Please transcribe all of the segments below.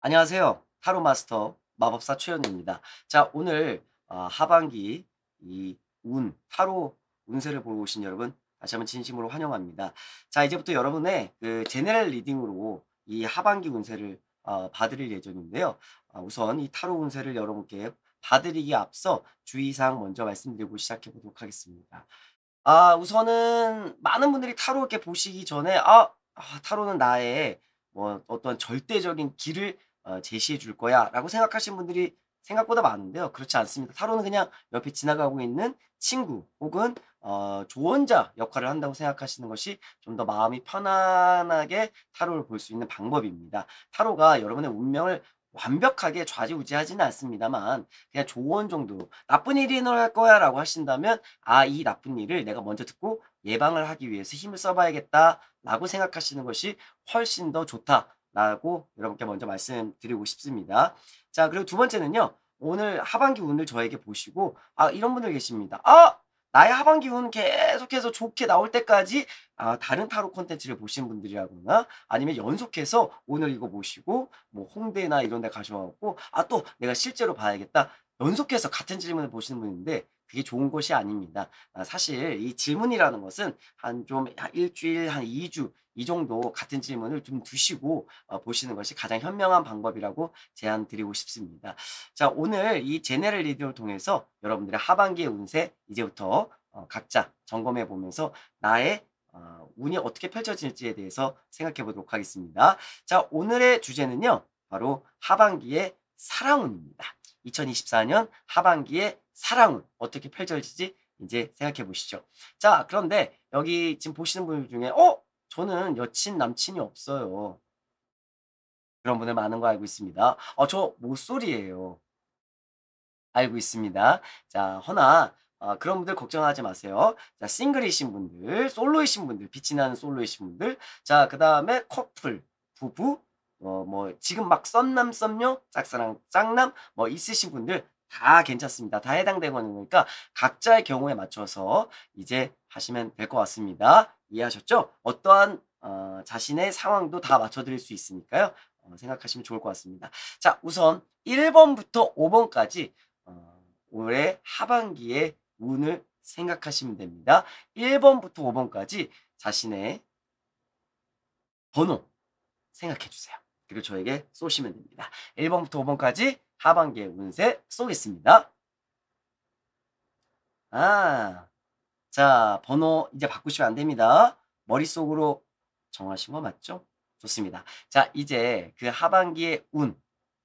안녕하세요. 타로 마스터 마법사 최현우입니다. 자, 오늘 어, 하반기 이 운, 타로 운세를 보러 오신 여러분 다시 한번 진심으로 환영합니다. 자, 이제부터 여러분의 그 general reading으로 이 하반기 운세를 어, 봐드릴 예정인데요. 어, 우선 이 타로 운세를 여러분께 봐드리기 앞서 주의사항 먼저 말씀드리고 시작해 보도록 하겠습니다. 아, 우선은 많은 분들이 타로 이렇게 보시기 전에 아, 아 타로는 나의 뭐 어떤 절대적인 길을 어, 제시해 줄 거야 라고 생각하시는 분들이 생각보다 많은데요. 그렇지 않습니다. 타로는 그냥 옆에 지나가고 있는 친구 혹은 어, 조언자 역할을 한다고 생각하시는 것이 좀 더 마음이 편안하게 타로를 볼 수 있는 방법입니다. 타로가 여러분의 운명을 완벽하게 좌지우지하지는 않습니다만 그냥 조언 정도 나쁜 일이 일어날 거야 라고 하신다면 아 이 나쁜 일을 내가 먼저 듣고 예방을 하기 위해서 힘을 써봐야겠다 라고 생각하시는 것이 훨씬 더 좋다 라고 여러분께 먼저 말씀드리고 싶습니다. 자, 그리고 두 번째는요. 오늘 하반기 운을 저에게 보시고 아 이런 분들 계십니다. 아 나의 하반기 운 계속해서 좋게 나올 때까지 아, 다른 타로 콘텐츠를 보신 분들이라거나 아니면 연속해서 오늘 이거 보시고 뭐 홍대나 이런 데 가셔갖고 아 또 내가 실제로 봐야겠다 연속해서 같은 질문을 보시는 분인데 그게 좋은 것이 아닙니다. 아, 사실 이 질문이라는 것은 한 좀 일주일, 한 2주 이 정도 같은 질문을 좀 두시고 어, 보시는 것이 가장 현명한 방법이라고 제안 드리고 싶습니다. 자, 오늘 이 제네럴 리딩을 통해서 여러분들의 하반기의 운세 이제부터 어, 각자 점검해 보면서 나의 어, 운이 어떻게 펼쳐질지에 대해서 생각해 보도록 하겠습니다. 자, 오늘의 주제는요. 바로 하반기의 사랑운입니다. 2024년 하반기의 사랑운 어떻게 펼쳐질지 이제 생각해 보시죠. 자, 그런데 여기 지금 보시는 분들 중에 어? 저는 여친, 남친이 없어요. 그런 분들 많은 거 알고 있습니다. 어, 저 모쏠이에요. 알고 있습니다. 자, 허나 어, 그런 분들 걱정하지 마세요. 자, 싱글이신 분들, 솔로이신 분들, 빛이 나는 솔로이신 분들, 자, 그 다음에 커플, 부부, 어, 뭐 지금 막 썸남, 썸녀, 짝사랑, 짝남 뭐 있으신 분들 다 괜찮습니다. 다 해당되거니까 각자의 경우에 맞춰서 이제 하시면 될 것 같습니다. 이해하셨죠? 어떠한 어, 자신의 상황도 다 맞춰드릴 수 있으니까요. 어, 생각하시면 좋을 것 같습니다. 자, 우선 1번부터 5번까지 어, 올해 하반기의 운을 생각하시면 됩니다. 1번부터 5번까지 자신의 번호 생각해 주세요. 그리고 저에게 쏘시면 됩니다. 1번부터 5번까지 하반기의 운세 쏘겠습니다. 아, 자, 번호 이제 바꾸시면 안 됩니다. 머릿속으로 정하신 거 맞죠? 좋습니다. 자, 이제 그 하반기의 운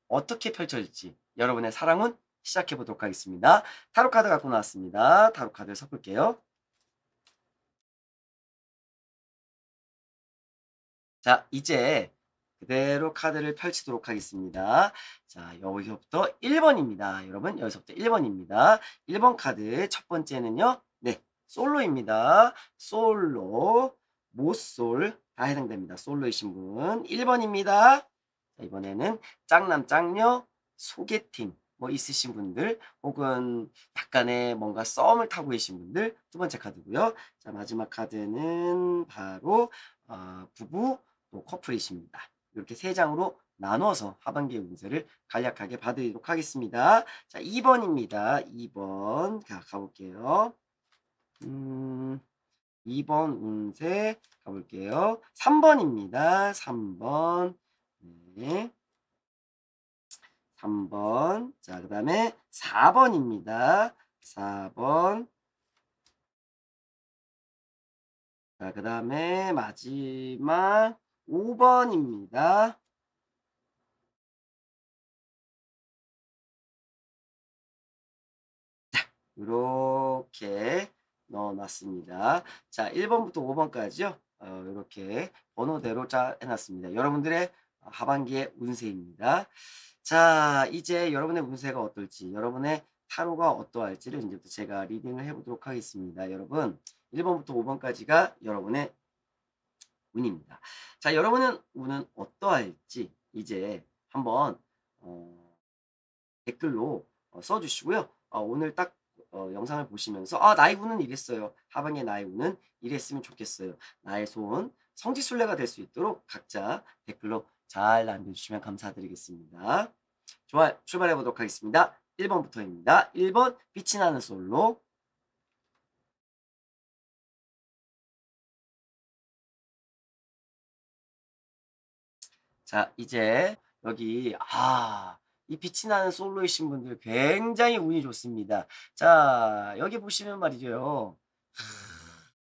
어떻게 펼쳐질지 여러분의 사랑운 시작해 보도록 하겠습니다. 타로 카드 갖고 나왔습니다. 타로 카드 섞을게요. 자, 이제 그대로 카드를 펼치도록 하겠습니다. 자, 여기서부터 1번입니다. 여러분, 여기서부터 1번입니다. 1번 카드 첫 번째는요. 네, 솔로입니다. 솔로, 모솔 다 해당됩니다. 솔로이신 분 1번입니다. 자, 이번에는 짝남, 짝녀, 소개팅 뭐 있으신 분들 혹은 약간의 뭔가 썸을 타고 계신 분들 두 번째 카드고요. 자, 마지막 카드는 바로 어, 부부 또 커플이십니다. 이렇게 세 장으로 나눠서 하반기 운세를 간략하게 봐드리도록 하겠습니다. 자, 2번입니다. 2번. 자, 가볼게요. 음, 2번 운세 가볼게요. 3번입니다. 3번. 네. 3번. 자, 그 다음에 4번입니다. 4번. 자, 그 다음에 마지막 5번입니다. 자, 이렇게 넣어놨습니다. 자, 1번부터 5번까지요. 어, 이렇게 번호대로 짜 해놨습니다. 여러분들의 하반기의 운세입니다. 자, 이제 여러분의 운세가 어떨지, 여러분의 타로가 어떠할지를 이제부터 제가 리딩을 해보도록 하겠습니다. 여러분, 1번부터 5번까지가 여러분의 운입니다. 자, 여러분은 운은 어떠할지 이제 한번 어, 댓글로 어, 써주시고요. 어, 오늘 딱 어, 영상을 보시면서 아 나의 운은 이랬어요. 하반기에 나의 운은 이랬으면 좋겠어요. 나의 소원 성지순례가 될 수 있도록 각자 댓글로 잘 남겨주시면 감사드리겠습니다. 좋아요. 출발해 보도록 하겠습니다. 1번부터입니다. 1번 빛이 나는 솔로 자 이제 여기 아 이 빛이 나는 솔로이신 분들 굉장히 운이 좋습니다. 자 여기 보시면 말이죠.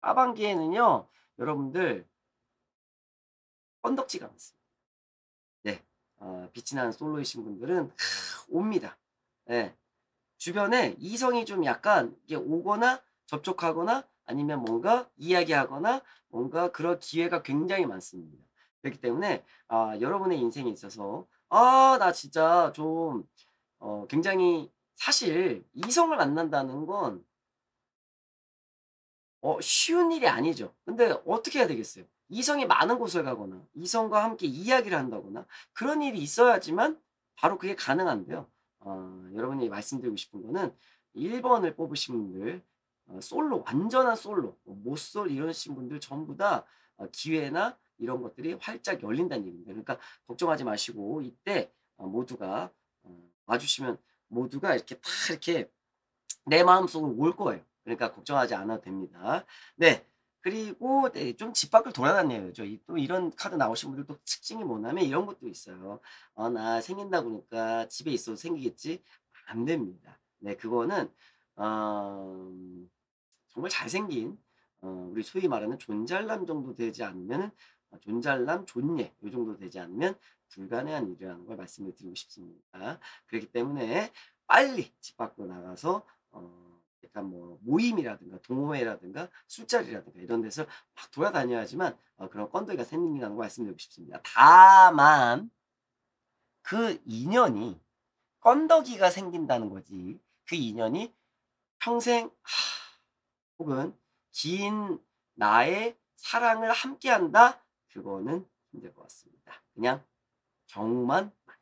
하반기에는요 여러분들 건덕지가 많습니다. 네, 어, 빛이 나는 솔로이신 분들은 옵니다. 네, 주변에 이성이 좀 약간 이게 오거나 접촉하거나 아니면 뭔가 이야기하거나 뭔가 그런 기회가 굉장히 많습니다. 그렇기 때문에 아, 여러분의 인생에 있어서 아, 나 진짜 좀 어, 굉장히 사실 이성을 만난다는 건 어, 쉬운 일이 아니죠. 근데 어떻게 해야 되겠어요? 이성이 많은 곳을 가거나 이성과 함께 이야기를 한다거나 그런 일이 있어야지만 바로 그게 가능한데요. 어, 여러분이 말씀드리고 싶은 거는 1번을 뽑으신 분들 어, 솔로 완전한 솔로 뭐 모쏠 이러신 분들 전부 다 어, 기회나 이런 것들이 활짝 열린다는 얘기입니다. 그러니까 걱정하지 마시고 이때 어, 모두가 어, 와주시면 모두가 이렇게 다 이렇게 내 마음속으로 올 거예요. 그러니까 걱정하지 않아도 됩니다. 네. 그리고 네, 좀집 밖을 돌아다녀야죠. 이- 또 이런 카드 나오신 분들 또 특징이 뭐냐면 이런 것도 있어요. 어, 나 생긴다 보니까 집에 있어도 생기겠지? 안 됩니다. 네, 그거는 어, 정말 잘생긴 어, 우리 소위 말하는 존잘남 정도 되지 않으면 어, 존잘남 존예 이 정도 되지 않으면 불가능한 일이라는 걸 말씀을 드리고 싶습니다. 그렇기 때문에 빨리 집 밖으로 나가서 어, 약간 뭐 모임이라든가 동호회라든가 술자리라든가 이런 데서 막 돌아다녀야지만 어, 그런 건더기가 생긴다는 걸 말씀드리고 싶습니다. 다만 그 인연이 건더기가 생긴다는 거지 그 인연이 평생 하, 혹은 긴 나의 사랑을 함께한다 그거는 힘들 것 같습니다. 그냥 경우만 많다.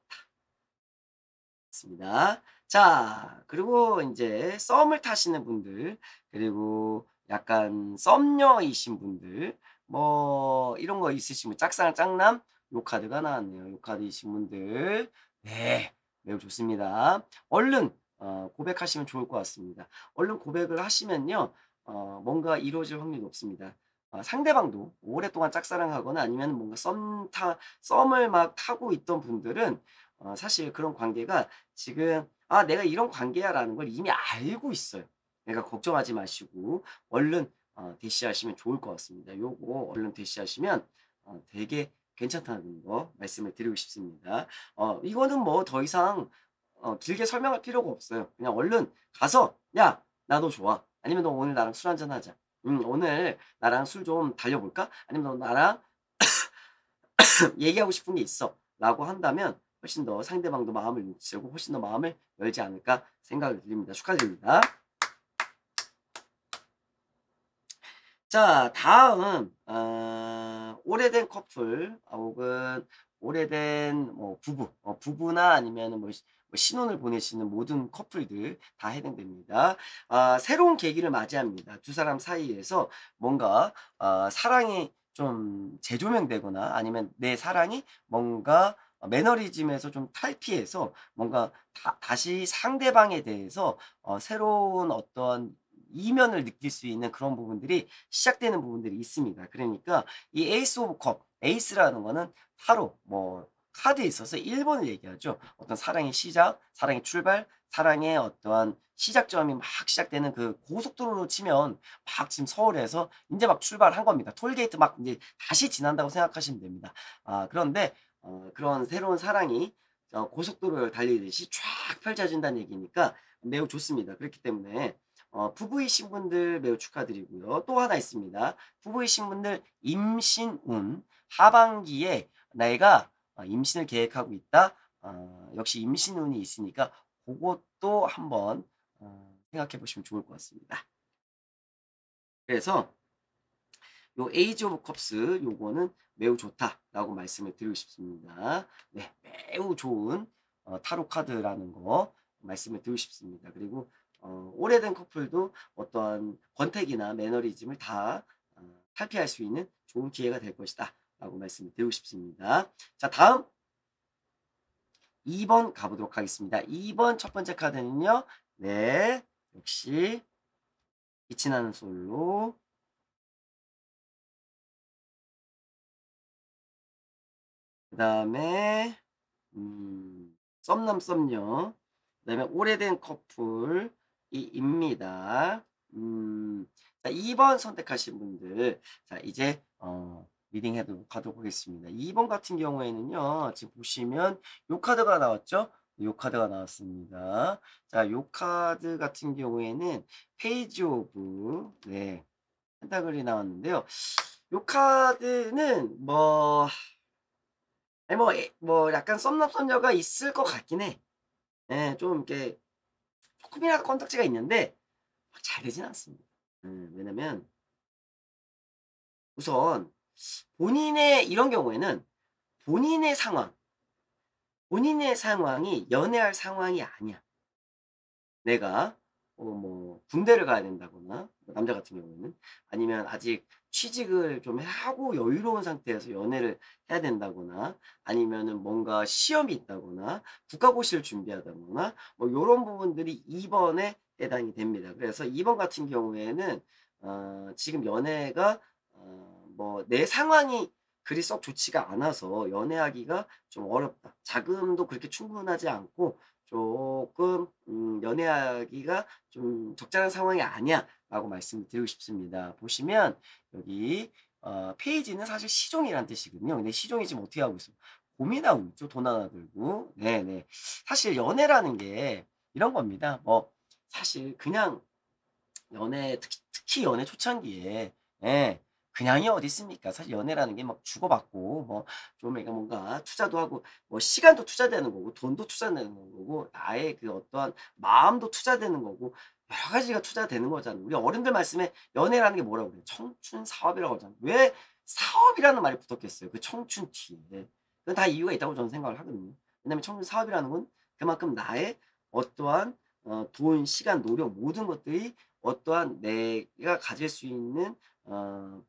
맞습니다. 자, 그리고 이제 썸을 타시는 분들, 그리고 약간 썸녀이신 분들, 뭐 이런 거 있으시면 짝사랑 짝남 요 카드가 나왔네요. 요 카드이신 분들, 네, 매우 좋습니다. 얼른 어, 고백하시면 좋을 것 같습니다. 얼른 고백을 하시면요, 어, 뭔가 이루어질 확률이 높습니다. 어, 상대방도 오랫동안 짝사랑하거나 아니면 뭔가 썸 타, 썸을 막 타고 있던 분들은 어, 사실 그런 관계가 지금 아 내가 이런 관계야라는 걸 이미 알고 있어요. 그러니까 걱정하지 마시고 얼른 어, 대시하시면 좋을 것 같습니다. 요거 얼른 대시하시면 어, 되게 괜찮다는 거 말씀을 드리고 싶습니다. 어, 이거는 뭐 더 이상 어, 길게 설명할 필요가 없어요. 그냥 얼른 가서 야나너 좋아. 아니면 너 오늘 나랑 술 한잔 하자. 음, 오늘 나랑 술 좀 달려볼까? 아니면 너 나랑 얘기하고 싶은 게 있어. 라고 한다면 훨씬 더 상대방도 마음을 눈치채고 훨씬 더 마음을 열지 않을까 생각을 드립니다. 축하드립니다. 자, 다음 어, 오래된 커플 아, 혹은 오래된 뭐 부부, 어, 부부나 아니면 뭐, 시- 뭐 신혼을 보내시는 모든 커플들 다 해당됩니다. 아, 새로운 계기를 맞이합니다. 두 사람 사이에서 뭔가 아, 사랑이 좀 재조명되거나 아니면 내 사랑이 뭔가 매너리즘에서 좀 탈피해서 뭔가 다, 다시 상대방에 대해서 어, 새로운 어떤 이면을 느낄 수 있는 그런 부분들이 시작되는 부분들이 있습니다. 그러니까 이 Ace of Cup, 에이스라는 거는 바로 뭐 카드에 있어서 1번을 얘기하죠. 어떤 사랑의 시작, 사랑의 출발, 사랑의 어떠한 시작점이 막 시작되는 그 고속도로로 치면 막 지금 서울에서 이제 막 출발한 겁니다. 톨게이트 막 이제 다시 지난다고 생각하시면 됩니다. 아, 그런데 어, 그런 새로운 사랑이 어, 고속도로를 달리듯이 쫙 펼쳐진다는 얘기니까 매우 좋습니다. 그렇기 때문에 어, 부부이신 분들 매우 축하드리고요. 또 하나 있습니다. 부부이신 분들 임신운 하반기에 내가 어, 임신을 계획하고 있다. 어, 역시 임신운이 있으니까 그것도 한번 어, 생각해 보시면 좋을 것 같습니다. 그래서 요 Ace of Cups 요거는 매우 좋다라고 말씀을 드리고 싶습니다. 네, 매우 좋은 어, 타로 카드라는 거 말씀을 드리고 싶습니다. 그리고 어, 오래된 커플도 어떠한 권태기나 매너리즘을 다 어, 탈피할 수 있는 좋은 기회가 될 것이다. 라고 말씀을 드리고 싶습니다. 자, 다음 2번 가보도록 하겠습니다. 2번 첫 번째 카드는요. 네, 역시 빛이 나는 솔로 그 다음에 음, 썸남 썸녀 그 다음에 오래된 커플이입니다. 음, 자, 2번 선택하신 분들 자 이제 어, reading 해도록 하겠습니다. 2번 같은 경우에는요. 지금 보시면 요 카드가 나왔죠? 요 카드가 나왔습니다. 자, 요 카드 같은 경우에는 Page of 네. Pentacle이 나왔는데요. 요 카드는 뭐 뭐, 뭐 약간 썸남썸녀가 있을 것 같긴 해. 예, 좀 이렇게 조금이라도 선택지가 있는데 잘 되진 않습니다. 음, 왜냐면 우선 본인의 이런 경우에는 본인의 상황, 본인의 상황이 연애할 상황이 아니야. 내가 어 뭐 군대를 가야 된다거나 뭐 남자 같은 경우에는 아니면 아직 취직을 좀 하고 여유로운 상태에서 연애를 해야 된다거나 아니면은 뭔가 시험이 있다거나 국가고시를 준비하다거나 뭐 요런 부분들이 2번에 해당이 됩니다. 그래서 2번 같은 경우에는 어 지금 연애가 어 뭐 내 상황이 그리 썩 좋지가 않아서 연애하기가 좀 어렵다. 자금도 그렇게 충분하지 않고 조금 음 연애하기가 좀 적절한 상황이 아니야라고 말씀을 드리고 싶습니다. 보시면 여기 어 페이지는 사실 시종이란 뜻이거든요. 근데 시종이 지금 어떻게 하고 있어? 고민하고 있죠. 돈 하나 들고. 네네. 사실 연애라는 게 이런 겁니다. 뭐 사실 그냥 연애 특히, 특히 연애 초창기에 예. 그냥이 어디 있습니까? 사실 연애라는 게 막 주고받고 뭐좀 그러니까 뭔가 투자도 하고 뭐 시간도 투자되는 거고 돈도 투자되는 거고 나의 그 어떠한 마음도 투자되는 거고 여러 가지가 투자되는 거잖아요. 우리 어른들 말씀에 연애라는 게 뭐라고 그래요? 청춘 사업이라고 하잖아요. 왜 사업이라는 말이 붙었겠어요? 그 청춘 뒤에. 그건 다 이유가 있다고 저는 생각을 하거든요. 왜냐면 청춘 사업이라는 건 그만큼 나의 어떠한 어, 돈, 시간, 노력 모든 것들이 어떠한 내가 가질 수 있는 어,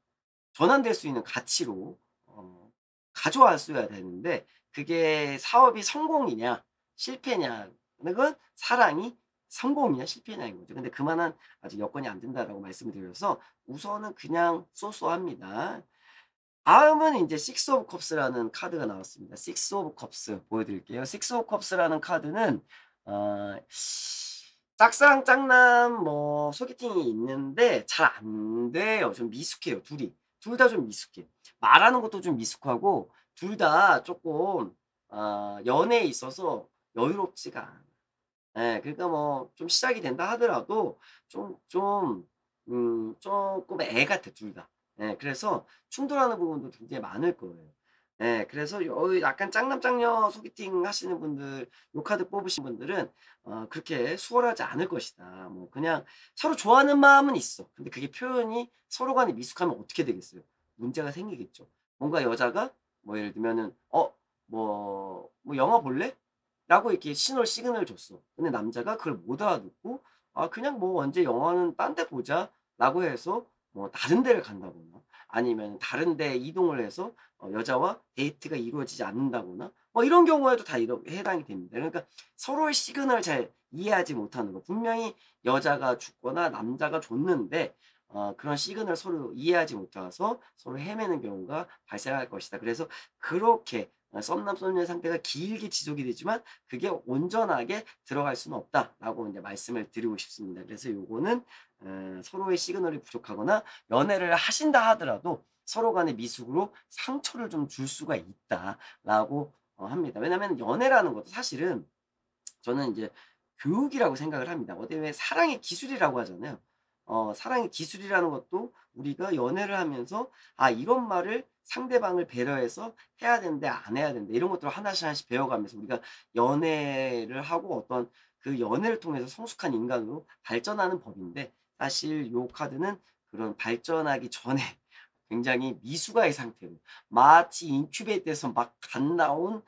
전환될 수 있는 가치로 어, 가져왔어야 되는데 그게 사업이 성공이냐 실패냐는 건 사랑이 성공이냐 실패냐인 거죠. 근데 그만한 아직 여건이 안 된다라고 말씀을 드려서 우선은 그냥 so so합니다. 다음은 이제 Six of Cups라는 카드가 나왔습니다. Six of Cups 보여드릴게요. Six of Cups라는 카드는 어, 짝사랑 짝남 뭐 소개팅이 있는데 잘 안 돼요. 좀 미숙해요 둘이. 둘 다 좀 미숙해. 말하는 것도 좀 미숙하고 둘 다 조금 어, 연애에 있어서 여유롭지가 않아. 예, 그러니까 뭐 좀 시작이 된다 하더라도 좀 좀 음, 조금 애 같아 둘 다. 예, 그래서 충돌하는 부분도 굉장히 많을 거예요. 예, 그래서 요 약간 짱남 짱녀 소개팅 하시는 분들 요 카드 뽑으신 분들은 어, 그렇게 수월하지 않을 것이다. 뭐 그냥 서로 좋아하는 마음은 있어. 근데 그게 표현이 서로 간에 미숙하면 어떻게 되겠어요? 문제가 생기겠죠. 뭔가 여자가 뭐 예를 들면은 어 뭐 뭐 영화 볼래? 라고 이렇게 신호를 시그널 줬어. 근데 남자가 그걸 못 알아듣고 아 그냥 뭐 언제 영화는 딴 데 보자 라고 해서 뭐 다른 데를 간다거나 아니면 다른 데 이동을 해서 어, 여자와 데이트가 이루어지지 않는다거나 뭐 이런 경우에도 다 해당이 됩니다. 그러니까 서로의 시그널을 잘 이해하지 못하는 거. 분명히 여자가 줬거나 남자가 줬는데 어, 그런 시그널 서로 이해하지 못해서 서로 헤매는 경우가 발생할 것이다. 그래서 그렇게 어, 썸남 썸녀의 상태가 길게 지속이 되지만 그게 온전하게 들어갈 수는 없다라고 이제 말씀을 드리고 싶습니다. 그래서 요거는 어, 서로의 시그널이 부족하거나 연애를 하신다 하더라도 서로 간의 미숙으로 상처를 좀 줄 수가 있다라고 어, 합니다. 왜냐하면 연애라는 것도 사실은 저는 이제 교육이라고 생각을 합니다. 어디 왜 사랑의 기술이라고 하잖아요. 어, 사랑의 기술이라는 것도 우리가 연애를 하면서 아 이런 말을 상대방을 배려해서 해야 되는데 안 해야 되는데 이런 것들을 하나씩 하나씩 배워가면서 우리가 연애를 하고 어떤 그 연애를 통해서 성숙한 인간으로 발전하는 법인데 사실 요 카드는 그런 발전하기 전에 굉장히 미숙아의 상태로 마치 인큐베이트에서 막 갓 나온 어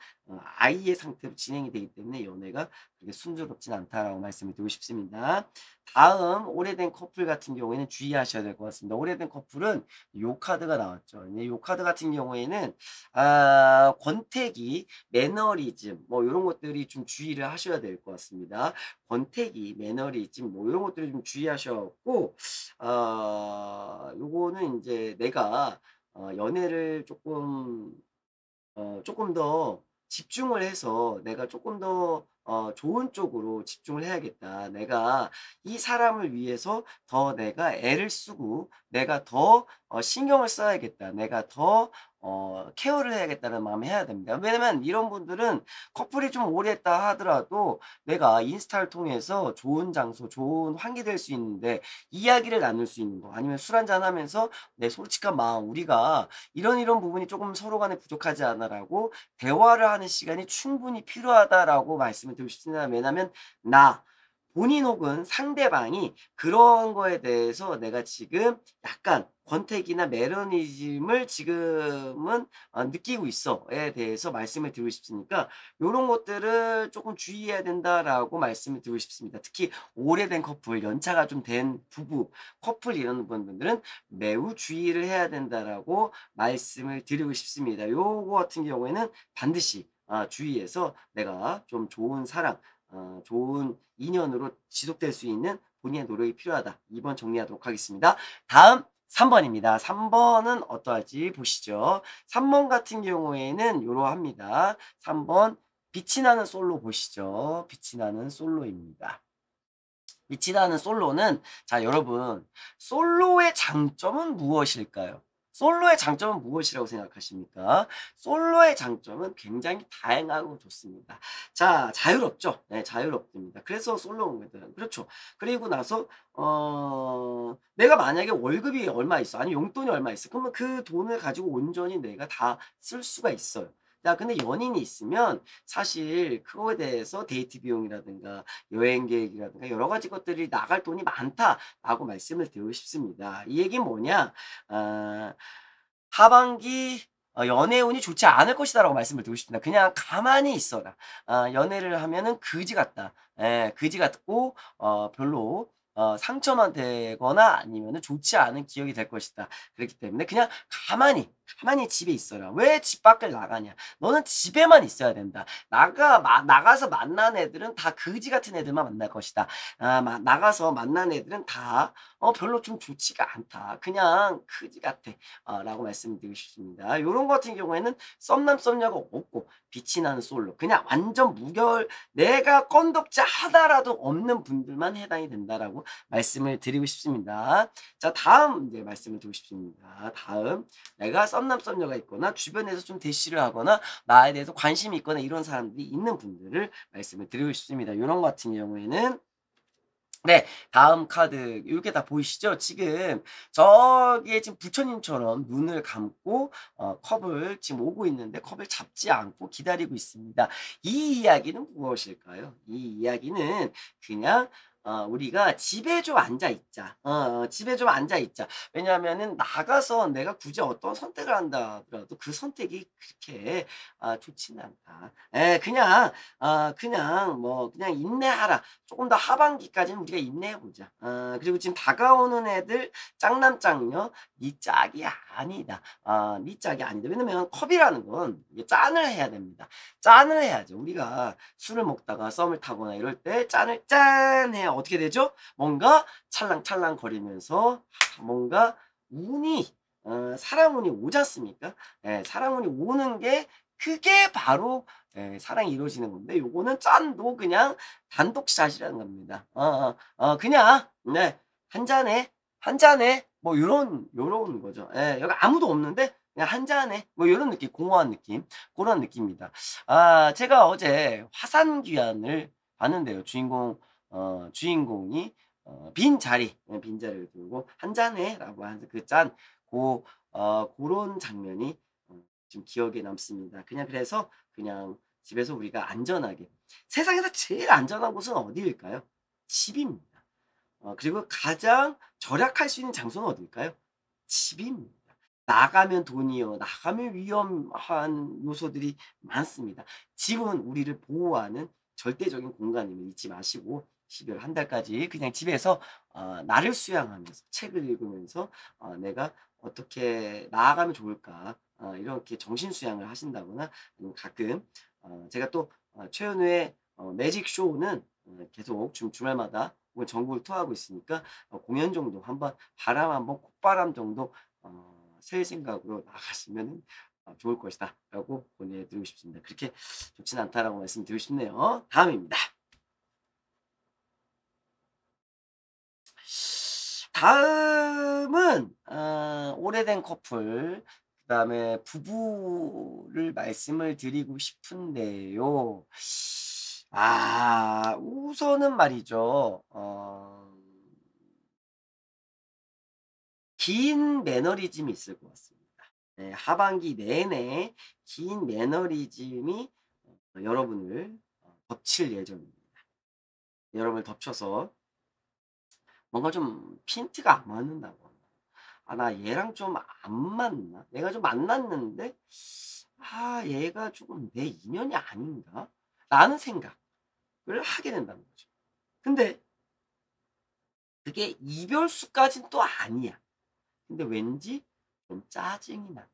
아이의 상태로 진행이 되기 때문에 연애가 그렇게 순조롭진 않다라고 말씀을 드리고 싶습니다. 다음 오래된 커플 같은 경우에는 주의하셔야 될 것 같습니다. 오래된 커플은 요 카드가 나왔죠. 네, 요 카드 같은 경우에는 아 권태기, 매너리즘 뭐 요런 것들이 좀 주의를 하셔야 될 것 같습니다. 권태기, 매너리즘 뭐 요런 것들을 좀 주의하셔야 갖고 아 요거는 인제 내가 어 연애를 쪼끔 어 쪼끔 더 집중을 해서 '내가 쪼끔 더어 좋은 쪽으로 집중을 해야겠다. 내가 이 사람을 위해서 더 내가 애를 쓰고 내가 더 어 신경을 써야겠다. 내가 더 어 케어를 해야겠다.'는 마음에 해야 됩니다. 왜냐면 이런 분들은 커플이 좀 오래됐다 하더라도 내가 인스타를 통해서 좋은 장소, 좋은 환기 될 수 있는데 이야기를 나눌 수 있는 거 아니면 술 한잔 하면서 내 솔직한 마음 "우리가 이런 이런 부분이 쪼금 서로 간에 부족하지 않아?"라고 대화를 하는 시간이 충분히 필요하다라고 말씀을 드리고 싶습니다. 왜냐면 나 본인 혹은 상대방이 그런 거에 대해서 내가 지금 약간 권태기나 매너리즘을 지금은 어 느끼고 있어에 대해서 말씀을 드리고 싶으니까 요런 것들을 쪼끔 주의해야 된다라고 말씀을 드리고 싶습니다. 특히 오래된 커플, 연차가 좀 된 부부, 커플 이런 분들은 매우 주의를 해야 된다라고 말씀을 드리고 싶습니다. 요거 같은 경우에는 반드시 아 주의해서 내가 좀 좋은 사랑 어 좋은 인연으로 지속될 수 있는 본인의 노력이 필요하다. 2번 정리하도록 하겠습니다. 다음 3 번입니다. 3 번은 어떠할지 보시죠. 3번 같은 경우에는 요러합니다. 3번 빛이 나는 솔로 보시죠. 빛이 나는 솔로입니다. 빛이 나는 솔로는 자 여러분 솔로의 장점은 무엇일까요? 솔로의 장점은 무엇이라고 생각하십니까? 솔로의 장점은 굉장히 다양하고 좋습니다. 자 자유롭죠. 네 자유롭습니다. 그래서 솔로거든. 그렇죠. 그리고 나서 어 내가 만약에 월급이 얼마 있어. 아니면 용돈이 얼마 있어. 그러면 그 돈을 가지고 온전히 내가 다 쓸 수가 있어요. 야 근데 연인이 있으면 사실 그거에 대해서 데이트 비용이라든가 여행 계획이라든가 여러 가지 것들이 나갈 돈이 많다라고 말씀을 드리고 싶습니다. 이 얘기는 뭐냐? 아 하반기 어 연애운이 좋지 않을 것이다라고 말씀을 드리고 싶습니다. 그냥 가만히 있어라. 아 연애를 하면은 그지 같다. 예 그지 같고 어 별로 어 상처만 되거나 아니면은 좋지 않은 기억이 될 것이다. 그렇기 때문에 그냥 가만히, 가만히 집에 있어라. 왜 집 밖을 나가냐? 너는 집에만 있어야 된다. 나가 마 나가서 만난 애들은 다 거지 같은 애들만 만날 것이다. 아 마 나가서 만난 애들은 다 어 별로 좀 좋지가 않다. 그냥 거지 같아. 어 라고 말씀드리고 싶습니다. 요런 거 같은 경우에는 썸남 썸녀가 없고 빛이 나는 솔로 그냥 완전 무결 내가 껌덕지 하나라도 없는 분들만 해당이 된다라고 말씀을 드리고 싶습니다. 자 다음 이제 말씀을 드리고 싶습니다. 다음 내가 썸남 썸녀가 있거나 주변에서 좀 대시를 하거나 나에 대해서 관심이 있거나 이런 사람들이 있는 분들을 말씀을 드리고 싶습니다. 요런 거 같은 경우에는 네. 다음 카드 요렇게 다 보이시죠? 지금 저기에 지금 부처님처럼 눈을 감고 어 컵을 지금 오고 있는데 컵을 잡지 않고 기다리고 있습니다. 이 이야기는 무엇일까요? 이 이야기는 그냥 어 우리가 집에 좀 앉아 있자. 어어 집에 좀 앉아 있자. 왜냐하면은 나가서 내가 굳이 어떤 선택을 한다 하더라도 그 선택이 그렇게 아 좋지는 않다. 예 그냥 아 그냥 뭐 그냥 인내하라. 조금 더 하반기까지는 우리가 인내해 보자. 어 그리고 지금 다가오는 애들 짝남 짝녀 네 짝이 아니다. 아 네 짝이 아니다. 왜냐면 컵이라는 건 짠을 해야 됩니다. 짠을 해야죠. 우리가 술을 먹다가 썸을 타거나 이럴 때 짠을 짠 해야 어떻게 되죠? 뭔가 찰랑찰랑 거리면서 뭔가 운이 어 사랑 운이 오지 않습니까? 예 사랑 운이 오는 게 그게 바로 예 사랑이 이루어지는 건데 요거는 짠도 그냥 단독샷이라는 겁니다. 어 어 어어 그냥 네 "한 잔해. 한 잔해." 뭐 요런 요런 거죠. 예 여기 아무도 없는데 그냥 "한 잔해." 뭐 요런 느낌 공허한 느낌 고런 느낌입니다. 아 제가 어제 화산귀환을 봤는데요. 주인공 어 주인공이 어 빈 자리 예 빈자리를 들고 "한 잔해."라고 하는 그짠 고어 고런 장면이 어좀 기억에 남습니다. 그냥 그래서 그냥 집에서 우리가 안전하게 세상에서 제일 안전한 곳은 어디일까요? 집입니다. 어 그리고 가장 절약할 수 있는 장소는 어딜까요? 집입니다. 나가면 돈이요. 나가면 위험한 요소들이 많습니다. 집은 우리를 보호하는 절대적인 공간임을 잊지 마시고 12월 한 달까지 그냥 집에서 어, 나를 수양하면서 책을 읽으면서 어, 내가 어떻게 나아가면 좋을까 어, 이렇게 정신 수양을 하신다거나 가끔 어, 제가 또 어, 최현우의 어, 매직 쇼는 어, 계속 주, 주말마다 전국을 투어하고 있으니까 어, 공연 정도 한번 바람 한번 콧바람 정도 어, 셀 생각으로 나가시면 어, 좋을 것이다 라고 보내드리고 싶습니다. 그렇게 좋진 않다라고 말씀드리고 싶네요. 다음입니다. 다음은 어, 오래된 커플 그 다음에 부부를 말씀을 드리고 싶은데요. 아 우선은 말이죠. 어 긴 매너리즘이 있을 것 같습니다. 네, 하반기 내내 긴 매너리즘이 어 여러분을 어 덮칠 예정입니다. 여러분을 덮쳐서 뭔가 좀 핀트가 안 맞는다거나 '아 나 얘랑 좀 안 맞나? 내가 좀 만났는데 아 얘가 조금 내 인연이 아닌가?'라는 생각을 하게 된다는 거죠. 근데 그게 이별수까진 또 아니야. 근데 왠지 좀 짜증이 난다.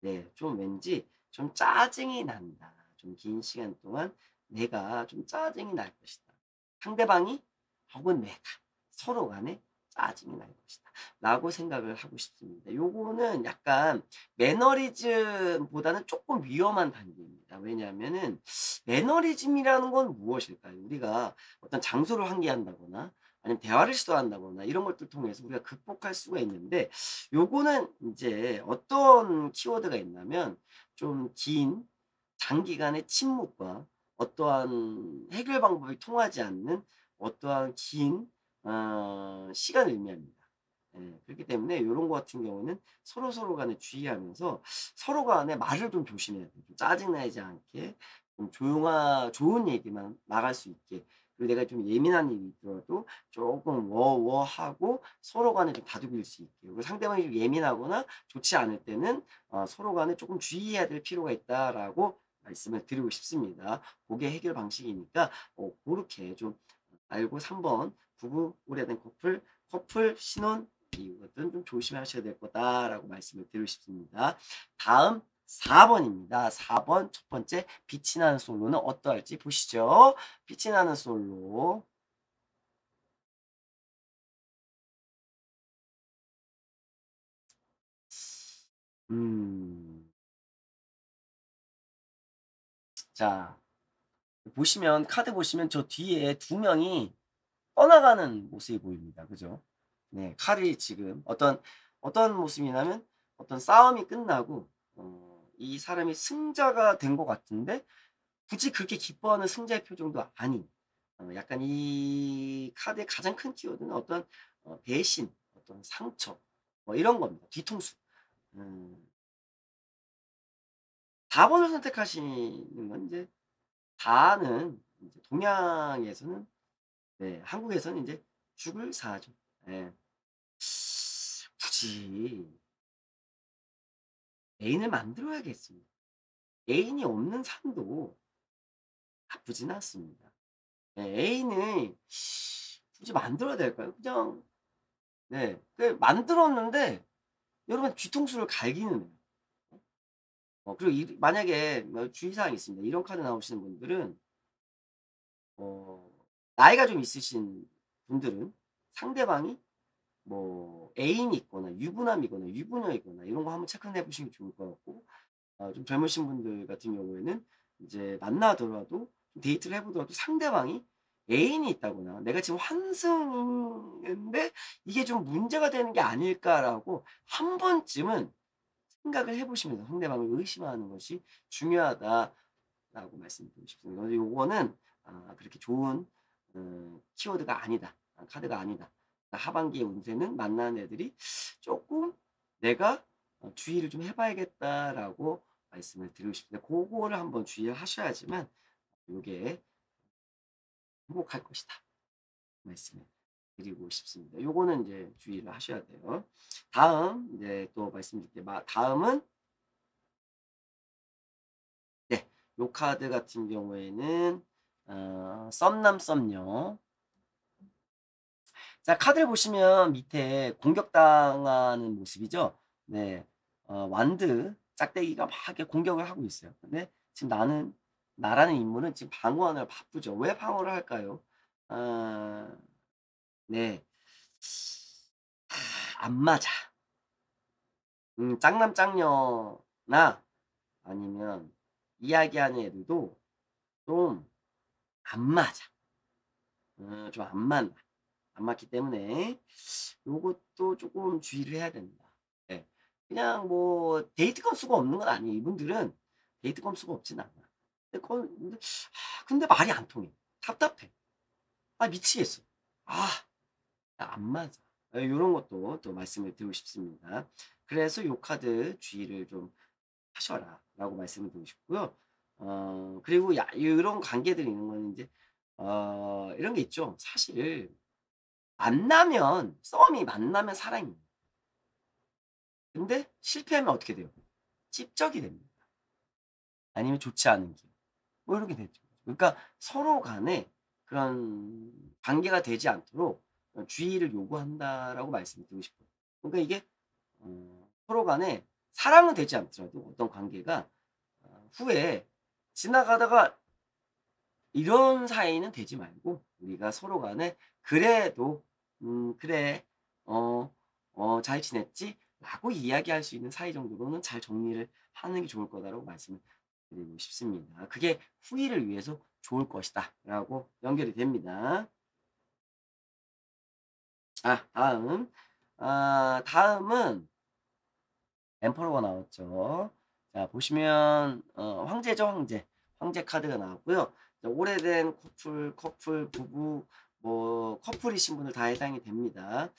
네. 좀 왠지 좀 짜증이 난다. 좀 긴 시간 동안 내가 좀 짜증이 날 것이다. 상대방이 혹은 내가 서로 간에 짜증이 날 것이다. 라고 생각을 하고 싶습니다. 요거는 약간 매너리즘보다는 쪼끔 위험한 단계입니다. 왜냐하면은 매너리즘이라는 건 무엇일까요? 우리가 어떤 장소를 환기한다거나 아니면 대화를 시도한다거나 이런 것들 통해서 우리가 극복할 수가 있는데 요거는 인제 어떤 키워드가 있냐면 좀 긴 장기간의 침묵과 어떠한 해결 방법이 통하지 않는 어떠한 긴 어 시간을 의미합니다. 예. 그렇기 때문에 요런 거 같은 경우는 서로 서로 간에 주의하면서 서로 간에 말을 좀 조심해야 돼요. 좀 짜증 나지 않게 좀 조용하 좋은 얘기만 나갈 수 있게 그리고 내가 좀 예민한 일이 있더라도 쪼끔 워워하고 서로 간에 좀 다독일 수 있게 그리고 상대방이 좀 예민하거나 좋지 않을 때는 어 서로 간에 쪼끔 주의해야 될 필요가 있다라고 말씀을 드리고 싶습니다. 고게 해결 방식이니까 어 고렇게 좀 알고 3번 부부, 오래된 커플, 커플, 신혼 이것들은 좀 조심하셔야 될 거다라고 말씀을 드리고 싶습니다. 다음 4 번입니다. 4번 첫 번째 빛이 나는 솔로는 어떠할지 보시죠. 빛이 나는 솔로. 음. 자. 보시면 카드 보시면 저 뒤에 2 명이 떠나가는 모습이 보입니다. 그죠? 네. 칼이 지금 어떤 어떤 모습이냐면 어떤 싸움이 끝나고 어 이 사람이 승자가 된 것 같은데 굳이 그렇게 기뻐하는 승자의 표정도 아닌 어 약간 이 카드의 가장 큰 키워드는 어떤 어 배신, 어떤 상처 뭐 이런 겁니다. 뒤통수. 음. 4 번을 선택하시는 건 인제 4는 인제 동양에서는 네 한국에서는 인제 죽을 4죠. 예. 굳이 애인을 만들어야겠습니다. 애인이 없는 삶도 나쁘진 않습니다. 예 애인을 굳이 만들어야 될까요? 그냥 네. 그 만들었는데 여러분 뒤통수를 갈기는. 어 그리고 이 만약에 뭐 주의사항이 있습니다. 이런 카드 나오시는 분들은 어 나이가 좀 있으신 분들은 상대방이 뭐 애인이 있거나 유부남이거나 유부녀이거나 이런 거 한번 체크해 보시는 게 좋을 것 같고 어 좀 젊으신 분들 같은 경우에는 이제 만나더라도 데이트를 해 보더라도 상대방이 애인이 있다거나 '내가 지금 환승인데 이게 좀 문제가 되는 게 아닐까.'라고 한 번쯤은 생각을 해 보시면서 상대방을 의심하는 것이 중요하다라고 말씀드리고 싶습니다. 요거는 아 그렇게 좋은 어 키워드가 아니다. 아 카드가 아니다. 하반기의 운세는 만나는 애들이 쪼끔 '내가 어 주의를 좀 해 봐야겠다.'라고 말씀을 드리고 싶은데 고거를 한번 주의를 하셔야지만 요게 행복할 것이다. 말씀을 드리고 싶습니다. 요거는 이제 주의를 하셔야 돼요. 다음 이제 또 말씀드릴게요. 마 다음은 네. 요 카드 같은 경우에는 어 썸남 썸녀 자 카드를 보시면 밑에 공격당하는 모습이죠. 네. 어 완드 짝대기가 막 이렇게 공격을 하고 있어요. 근데 지금 나는 나라는 인물은 지금 방어하느라 바쁘죠. 왜 방어를 할까요? 아 네. 안 맞아. 음 짝남 짝녀나 아니면 이야기하는 애들도 좀 안 맞아. 어 좀안 맞나. 안 맞기 때문에 요것도 쪼끔 주의를 해야 된다. 예. 그냥 뭐 데이트 건수가 없는 건 아니에요. 이분들은 데이트 건수가 없진 않아. 근데 건 근데 아 근데 말이 안 통해. 답답해. 아 미치겠어. 아 안 맞아. 예 요런 것도 또 말씀을 드리고 싶습니다. 그래서 요 카드 주의를 좀 하셔라 라고 말씀을 드리고 싶고요. 어 그리고 야 요런 관계들이 있는 거는 인제 어 이런 게 있죠. 사실 만나면 썸이 만나면 사랑입니다. 근데 실패하면 어떻게 돼요? 찝적이 됩니다. 아니면 좋지 않은 길. 뭐 이렇게 되죠. 그러니까 서로 간에 그런 관계가 되지 않도록 어 주의를 요구한다라고 말씀을 드리고 싶어요. 그러니까 이게 어 서로 간에 사랑은 되지 않더라도 어떤 관계가 어 후에 지나가다가 이런 사이는 되지 말고 우리가 서로 간에 그래도 음 "그래. 어 어 잘 지냈지?"라고 이야기할 수 있는 사이 정도로는 잘 정리를 하는 게 좋을 거다라고 말씀을 드리고 싶습니다. 그게 후일을 위해서 좋을 것이다 라고 연결이 됩니다. 아 다음. 아 다음은 엠퍼러가 나왔죠. 자 보시면 어 황제죠, 황제. 황제 카드가 나왔고요. 자 오래된 커플, 커플, 부부 뭐 커플이신 분들 다 해당이 됩니다.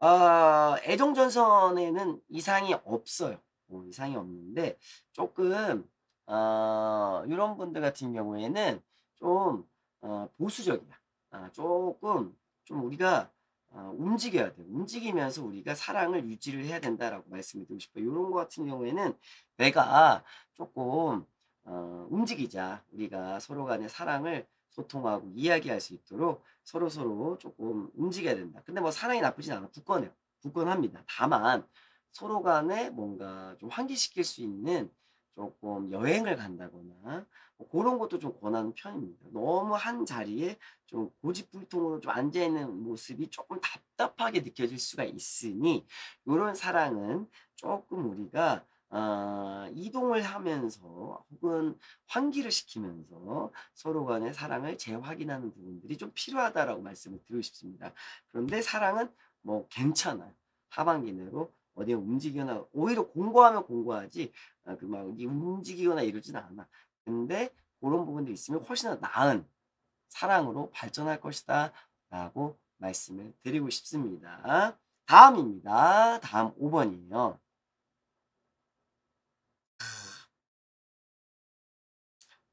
아 애정 전선에는 이상이 없어요. 뭐 이상이 없는데 쪼끔 어 요런 분들 같은 경우에는 좀 어 보수적이다. 아 쪼끔 좀 우리가 어 움직여야 돼요. 움직이면서 우리가 사랑을 유지를 해야 된다라고 말씀을 드리고 싶어요. 요런 거 같은 경우에는 "내가 쪼끔 어 움직이자. 우리가 서로 간의 사랑을 소통하고 이야기할 수 있도록 서로서로 쪼끔 움직여야 된다." 근데 뭐 사랑이 나쁘진 않아. 굳건해요. 굳건합니다. 다만 서로 간에 뭔가 좀 환기시킬 수 있는 쪼끔 여행을 간다거나 뭐 고런 것도 좀 권하는 편입니다. 너무 한 자리에 좀 고집불통으로 좀 앉아 있는 모습이 쪼끔 답답하게 느껴질 수가 있으니 요런 사랑은 쪼끔 우리가 어 이동을 하면서 혹은 환기를 시키면서 서로 간의 사랑을 재확인하는 부분들이 좀 필요하다라고 말씀을 드리고 싶습니다. 그런데 사랑은 뭐 괜찮아요. 하반기 내로 어디에 움직이거나 오히려 공고하면 공고하지 아 그막이 움직이거나 이러진 않아. 근데 고런 부분들이 있으면 훨씬 더 나은 사랑으로 발전할 것이다 라고 말씀을 드리고 싶습니다. 다음입니다. 다음 5 번이에요.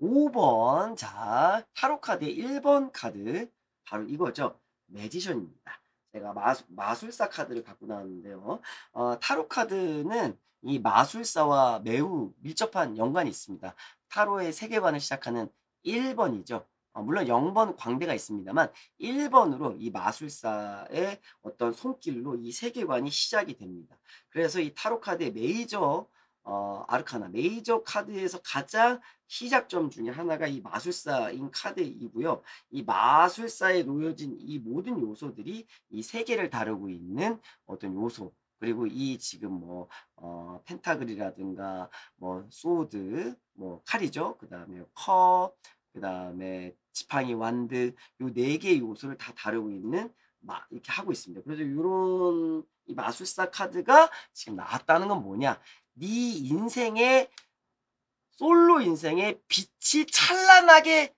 5 번. 자 타로 카드의 1번 카드 바로 이거죠. Magician입니다. 제가 마술 마술 사 카드를 갖고 나왔는데요. 어 타로 카드는 이 마술사와 매우 밀접한 연관이 있습니다. 타로의 세계관을 시작하는 1 번이죠. 어 물론 0번 광대가 있습니다만 1 번으로 이 마술사의 어떤 손길로 이 세계관이 시작이 됩니다. 그래서 이 타로 카드의 메이저 어 Arcana Major 카드에서 가장 시작점 중에 하나가 이 마술사인 카드이고요. 이 마술사에 놓여진 이 모든 요소들이 이 세계를 다루고 있는 어떤 요소 그리고 이 지금 뭐 어 펜타클이라든가 뭐 소드 뭐 칼이죠. 그 다음에 컵 그 다음에 지팡이, 완드 요4 개의 요소를 다 다루고 있는 막 이렇게 하고 있습니다. 그래서 요런 이 마술사 카드가 지금 나왔다는 건 뭐냐? 네 인생의 솔로 인생의 빛이 찬란하게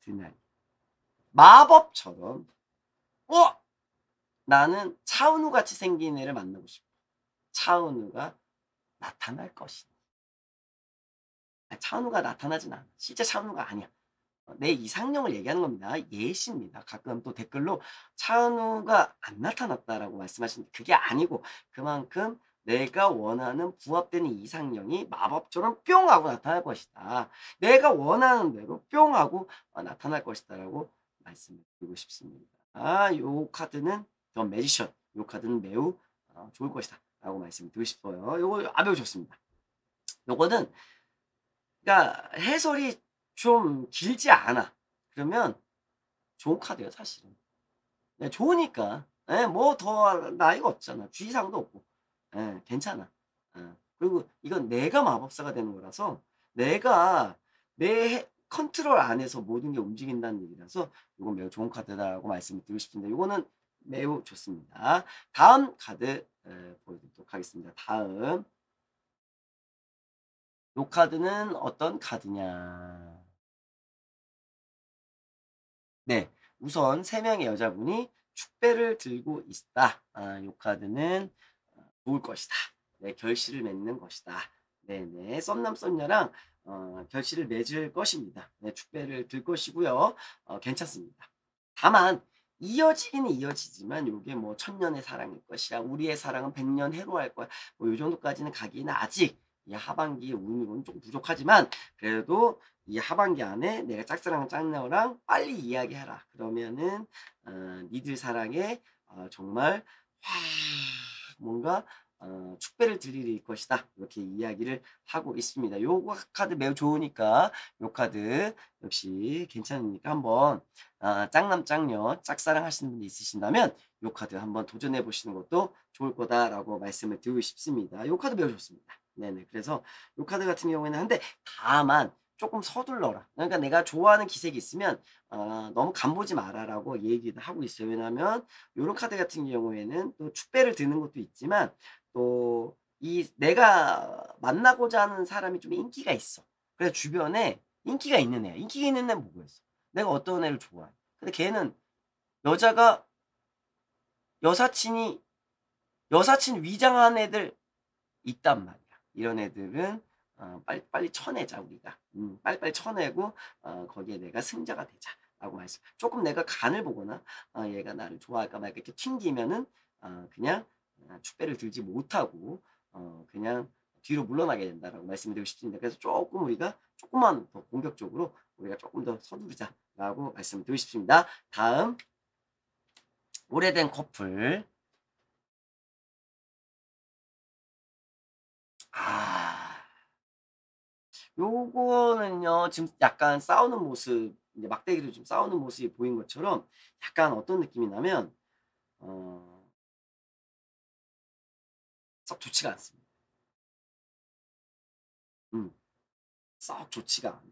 드나니 마법처럼 '어 나는 차은우 같이 생긴 애를 만나고 싶어. 차은우가 나타날 것이니.' 아 차은우가 나타나진 않아. 실제 차은우가 아니야. 어내 이상형을 얘기하는 겁니다. 예시입니다. 가끔 또 댓글로 "차은우가 안 나타났다."라고 말씀하시는데 그게 아니고 그만큼 내가 원하는 부합되는 이상형이 마법처럼 뿅 하고 나타날 것이다. 내가 원하는 대로 뿅 하고 어 나타날 것이다 라고 말씀을 드리고 싶습니다. 아 요 카드는 더 매지션 요 카드는 매우 어 좋을 것이다 라고 말씀을 드리고 싶어요. 요거 아 매우 좋습니다. 요거는 그러니까 해설이 좀 길지 않아. 그러면 좋은 카드예요 사실은. 네 좋으니까. 예뭐더 나이가 없잖아. 주의사항도 없고. 예 괜찮아. 예. 그리고 이건 내가 마법사가 되는 거라서 내가 내해 컨트롤 안에서 모든 게 움직인다는 얘기라서 요건 매우 좋은 카드다라고 말씀을 드리고 싶은데 요거는 매우 좋습니다. 다음 카드 에 보여드리도록 하겠습니다. 다음 요 카드는 어떤 카드냐. 네. 우선 3 명의 여자분이 축배를 들고 있다. 아요 카드는 어 좋을 것이다. 네 결실을 맺는 것이다. 네네. 썸남 썸녀랑 어 결실을 맺을 것입니다. 네 축배를 들 것이고요. 어 괜찮습니다. 다만 이어지기는 이어지지만 요게 뭐 "천년의 사랑일 것이야. 우리의 사랑은 백년 해로할 거야." 뭐요 정도까지는 가기는 아직 이 하반기의 운으로는 좀 부족하지만 그래도 이 하반기 안에 "내가 짝사랑한 짝녀랑 빨리 이야기해라." 그러면은 어 "니들 사랑에 어 정말 확 뭔가 어 축배를 들릴 것이다." 이렇게 이야기를 하고 있습니다. 요거 카드 매우 좋으니까 요 카드 역시 괜찮으니까 한번 아 짝남 짝녀 짝사랑 하시는 분이 있으신다면 요 카드 한번 도전해 보시는 것도 좋을 거다라고 말씀을 드리고 싶습니다. 요 카드 매우 좋습니다. 네네. 그래서 요 카드 같은 경우에는 한데 다만 "쪼끔 서둘러라." 그러니까 "내가 좋아하는 기색이 있으면 어 너무 간보지 마라."라고 얘기를 하고 있어요. 왜냐하면 요런 카드 같은 경우에는 또 축배를 드는 것도 있지만 또 이 내가 만나고자 하는 사람이 좀 인기가 있어. 그래서 주변에 인기가 있는 애야. 인기가 있는 애는 뭐겠어. 내가 어떤 애를 좋아해. 근데 걔는 여자가 여사친이 여사친 위장한 애들 있단 말이야. 이런 애들은 어 "빨리 빨리 쳐내자 우리가. 음 빨리빨리 쳐내고 어 거기에 내가 승자가 되자."라고 말씀 쪼끔 내가 간을 보거나 어 얘가 나를 좋아할까 말까 이렇게 튕기면은 어 그냥 어 축배를 들지 못하고 어 그냥 뒤로 물러나게 된다라고 말씀을 드리고 싶습니다. 그래서 쪼끔 우리가 쪼끔만 더 공격적으로 우리가 쪼끔 더 서두르자라고 말씀을 드리고 싶습니다. 다음 오래된 커플. 아. 요거는요 지금 약간 싸우는 모습 이제 막대기로 좀 싸우는 모습이 보인 것처럼 약간 어떤 느낌이 나면 어 썩 좋지가 않습니다. 음. 썩 좋지가 않아.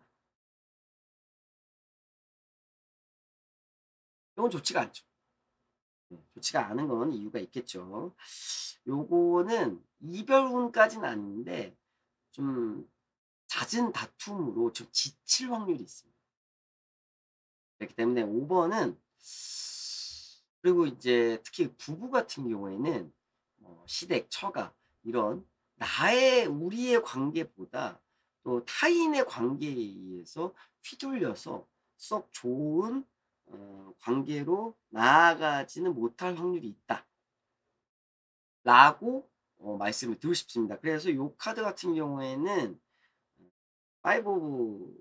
요건 좋지가 않죠. 네. 좋지가 않은 건 이유가 있겠죠. 요거는 이별운까지는 아닌데 좀 잦은 다툼으로 좀 지칠 확률이 있습니다. 그렇기 때문에 5 번은 그리고 이제 특히 부부 같은 경우에는 뭐 시댁, 처가 이런 나의 우리의 관계보다 또 타인의 관계에 의해서 휘둘려서 썩 좋은 어 관계로 나아가지는 못할 확률이 있다 라고 어 말씀을 드리고 싶습니다. 그래서 요 카드 같은 경우에는 Five of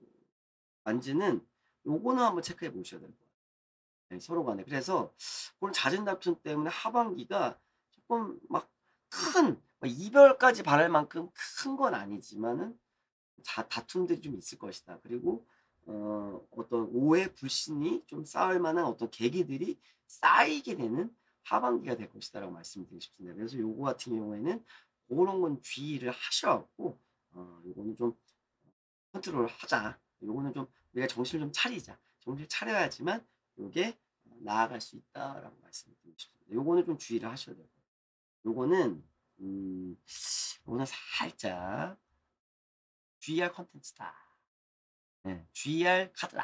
Wands는 요거는 한번 체크해 보셔야 될 것 같아요. 네 서로 간에. 그래서 그런 잦은 다툼 때문에 하반기가 쪼끔 막큰뭐 이별까지 바랄 만큼 큰 건 아니지만은 자 다툼들이 좀 있을 것이다. 그리고 어 어떤 오해, 불신이 좀 쌓일 만한 어떤 계기들이 쌓이게 되는 하반기가 될 것이다라고 말씀을 드리고 싶습니다. 그래서 요거 같은 경우에는 고런 건 주의를 하셔 갖고 어 요거는 좀 컨트롤을 하자. 요거는 좀 우리가 정신을 좀 차리자. 정신을 차려야지만 요게 어 나아갈 수 있다라고 말씀을 드리고 싶습니다. 요거는 좀 주의를 하셔야 돼요. 요거는 음 요거는 살짝 주의할 콘텐츠다. 네. 주의할 카드다.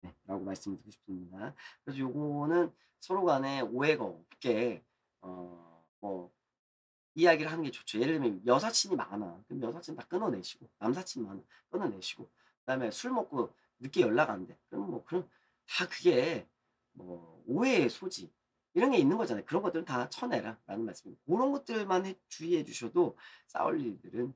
네. 라고 말씀을 드리고 싶습니다. 그래서 요거는 서로 간에 오해가 없게 어 뭐 이야기를 하는 게 좋죠. 예를 들면 여사친이 많아. 그럼 여사친 다 끊어내시고 남사친 많아. 끊어내시고 그다음에 술 먹고 늦게 연락 안 돼. 그럼 뭐 그럼 다 그게 뭐 오해의 소지 이런 게 있는 거잖아요. 그런 것들은 다 쳐내라 라는 말씀입니다. 그런 것들만 해- 주의해 주셔도 싸울 일들은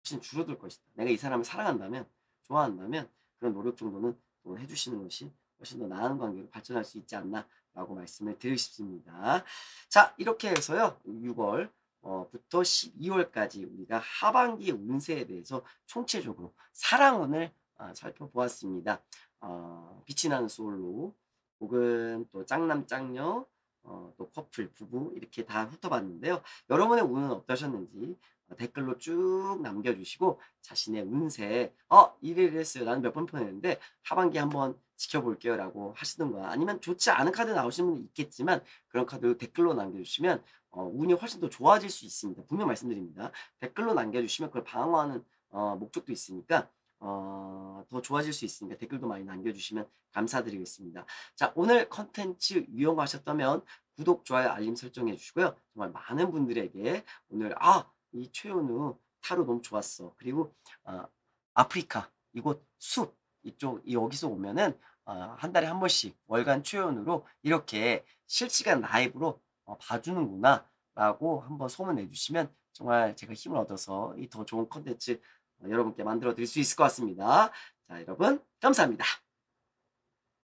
훨씬 줄어들 것이다. 내가 이 사람을 사랑한다면, 좋아한다면 그런 노력 정도는 또 해주시는 것이 훨씬 더 나은 관계로 발전할 수 있지 않나라고 말씀을 드리고 싶습니다. 자, 이렇게 해서요. 6월 어, 부터 12월까지 우리가 하반기 운세에 대해서 총체적으로 사랑운을 아, 살펴보았습니다. 어, 빛이 나는 솔로 혹은 또 짱남 짱녀 어, 또 커플 부부 이렇게 다 훑어봤는데요. 여러분의 운은 어떠셨는지 어, 댓글로 쭉 남겨주시고 자신의 운세 어 이래 이랬어요. 나는 몇번 보냈는데 하반기 한번 지켜볼게요 라고 하시던가 아니면 좋지 않은 카드 나오시는 분도 있겠지만 그런 카드 댓글로 남겨주시면 어, 운이 훨씬 더 좋아질 수 있습니다. 분명 말씀드립니다. 댓글로 남겨주시면 그걸 방어하는 어, 목적도 있으니까 어, 더 좋아질 수 있으니까 댓글도 많이 남겨주시면 감사드리겠습니다 자 오늘 컨텐츠 유용하셨다면 구독, 좋아요, 알림 설정해 주시고요 정말 많은 분들에게 오늘 아 이 최현우 타로 너무 좋았어. 그리고 어, 아프리카 이곳 숲 이쪽 이 여기서 오면은 어, 한 달에 한 번씩 월간 최연으로 이렇게 실시간 라이브로 어, 봐주는구나 라고 한번 소문 내 주시면 정말 제가 힘을 얻어서 이 더 좋은 컨텐츠 어, 여러분께 만들어 드릴 수 있을 것 같습니다. 자 여러분 감사합니다.